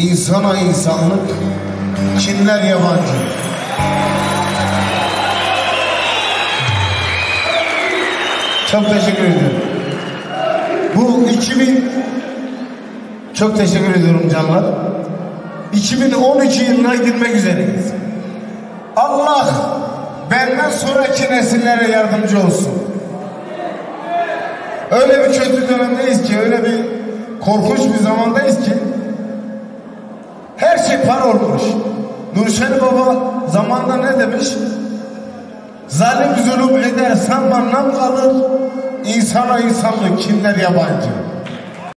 insana insanlık, kinler yabancı. Çok teşekkür ederim. Bu 2000 çok teşekkür ediyorum canlar. 2012 yılına girmek üzereyiz. Allah benden sonraki nesillere yardımcı olsun. Öyle bir kötü dönemdeyiz ki, öyle bir korkunç bir zamandayız ki her şey par olmuş. Nurşen Baba zamanda ne demiş? Zalim zulüm eder sanma nam kalır. İnsana insanlık kimler yabancı.